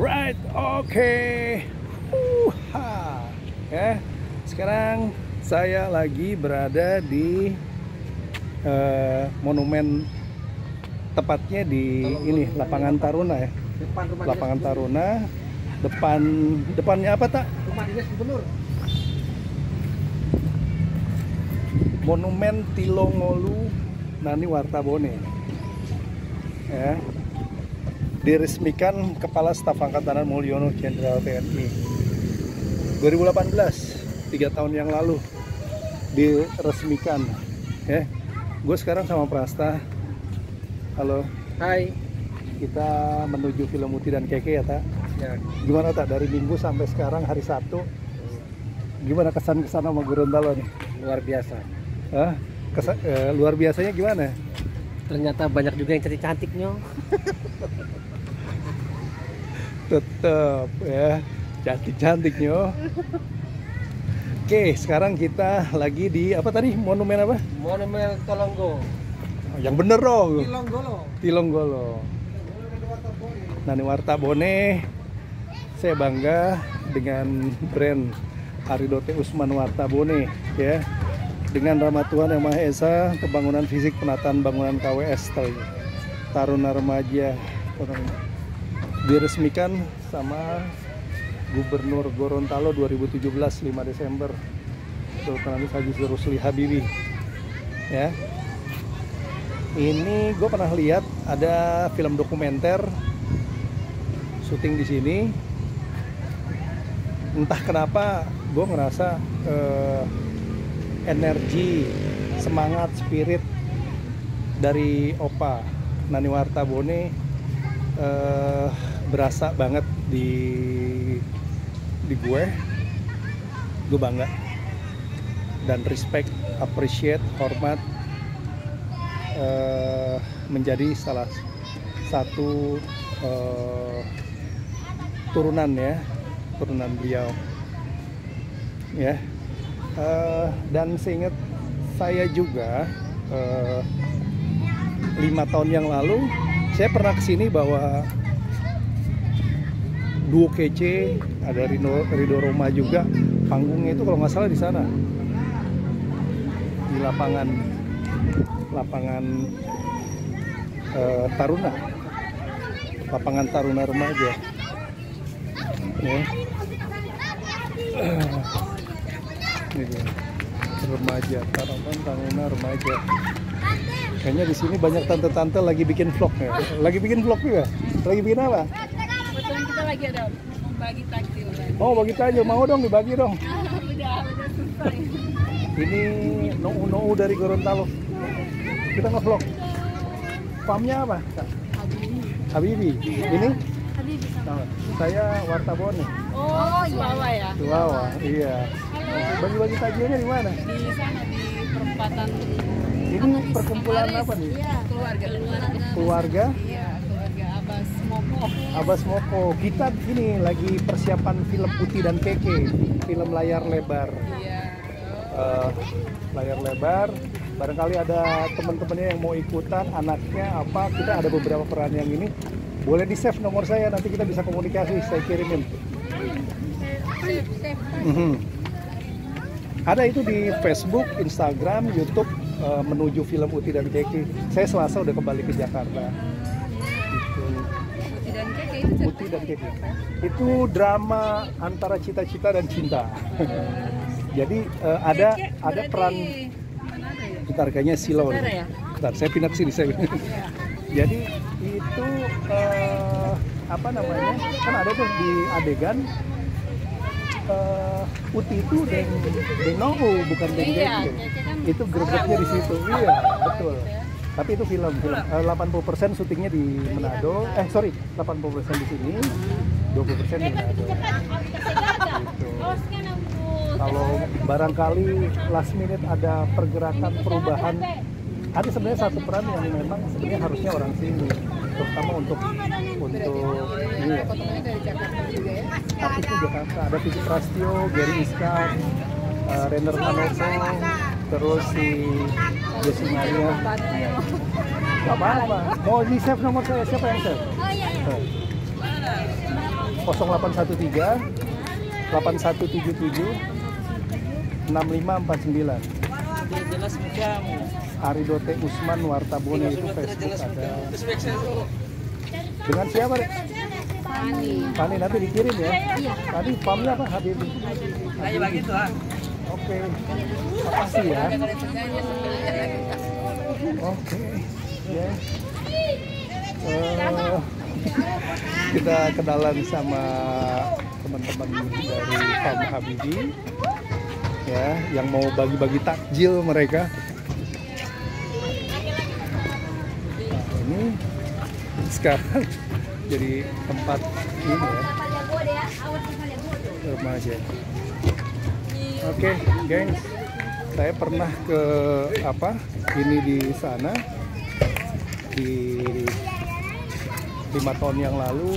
Right, oke. Uha. Ya, sekarang saya lagi berada di eh, monumen tepatnya di ini lapangan Taruna ya. Depan rumah Lapangan dinas Taruna, depan depannya apa tak? Rumah dinas gubernur. Monumen Tilongolu Nani Wartabone. Ya. Diresmikan Kepala Staf Angkatan Darat Mulyono Jenderal TNI. 2018, tiga tahun yang lalu diresmikan. Ya. Gue sekarang sama Prasta. Halo, Hai. kita menuju Film Muti dan Keke ya, Tak? Ya. Gimana tak dari Minggu sampai sekarang hari Sabtu? Gimana kesan-kesan sama Gorontalo nih? Luar biasa. Hah? Kesa- eh, luar biasanya gimana? Ternyata banyak juga yang cantik Tetep ya, cantik-cantiknya. Oke, sekarang kita lagi di apa tadi? Monumen apa? Monumen Tolonggo. Yang bener dong. Tilonggolo. Tilonggolo. Nani Wartabone. Saya bangga dengan brand Aridote Usman Wartabone ya. Dengan rahmat Tuhan Yang Maha Esa, pembangunan fisik penataan bangunan KWS Taruna Remaja diresmikan sama Gubernur Gorontalo 2017 5 Desember. Dr. Anies Haji Rusli Habibi. Ya. Ini gue pernah lihat ada film dokumenter syuting di sini. Entah kenapa gue ngerasa eh, energi semangat spirit dari Opa Nani Wartabone eh, berasa banget di di gue. Gue bangga. Dan respect appreciate hormat eh, menjadi salah satu eh, turunan ya turunan beliau. Ya. Eh, dan seingat saya juga lima tahun yang lalu saya pernah ke sini bawa duo kece ada Rido, Rido Roma juga. Panggungnya itu kalau nggak salah di sana. Di lapangan lapangan eh, Taruna. Lapangan Taruna remaja. Ya. ini dia. Remaja Taruna Taruna remaja. Kayaknya di sini banyak tante-tante lagi bikin vlog ya. Lagi bikin vlog juga? Lagi bikin apa Kebetulan kita lagi ada membagi takjil mau bagi takjil. Mau dong dibagi dong. Udah, udah selesai. ini nou nou dari Gorontalo. Kita nge-vlog. Farmnya apa? Kak? Habibi. Ini? Tadi bisa. Nah, saya Wartabone Oh, Suawa ya. Suwawa iya. Bagi-bagi takjilnya di mana? Di sana di perempatan ini perkumpulan apa nih? Iya, keluarga. Keluarga. keluarga Iya, keluarga Abbas Momo. Abbas Moko kita ini lagi persiapan film Putih dan Keke film layar lebar. Eh, layar lebar barangkali ada teman-temannya yang mau ikutan anaknya apa kita ada beberapa peran yang ini boleh di save nomor saya nanti kita bisa komunikasi saya kirimin. Mhm. ada itu di Facebook Instagram YouTube eh, menuju film Uti dan Keki saya selasa udah kembali ke Jakarta dan keke itu Uti dan Keki itu drama antara cita-cita dan cinta jadi eh, ada ada peran ada ya? Kayaknya silau. Ya? Bentar, saya pindah ke sini saya. pindah. Jadi itu eh, apa namanya? Kan ada tuh di adegan eh, Uti itu deng deng nohu bukan deng Iya, deng. keke kan Itu gregetnya di situ. Iya, betul. Tapi itu film, film eh, 80% syutingnya di Manado. Eh sorry, 80% di sini, 20% di Manado. Gitu. Kalau barangkali last minute ada pergerakan perubahan, ada sebenarnya satu peran yang memang sebenarnya harusnya orang sini, terutama untuk untuk ini ya, Jakarta juga ya. Jakarta. Ada Vicky Prastio, Gary Iska, uh, Manopo, terus si Jesse Maria. Gak apa-apa. Mau di save nomor saya siapa yang save? Oh iya iya. Eh. 0813 8177 6549 Jelas mukamu. Aridote Usman Wartabone itu Facebook ada dengan siapa Dek? Pani. Pani nanti dikirim ya tadi pamnya apa Habibie Ayo begitu ah. Oke. Makasih ya. Oke. Ya. Eh, kita kenalan sama teman-teman dari Fam Habibie. Ya yang mau bagi-bagi takjil mereka. Nah, ini sekarang jadi tempat ini ya. Remaja oke gengs. Saya pernah ke apa ini di sana. Di lima tahun yang lalu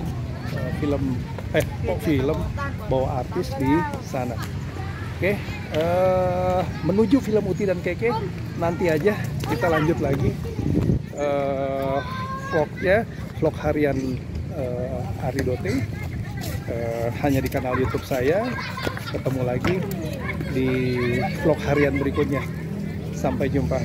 eh, film eh kok film bawa artis di sana. Oke eh, menuju film Uti dan Keke nanti aja kita lanjut lagi. Eh, vlognya vlog harian eh, Aridote eh, hanya di kanal YouTube saya. Ketemu lagi di vlog harian berikutnya. Sampai jumpa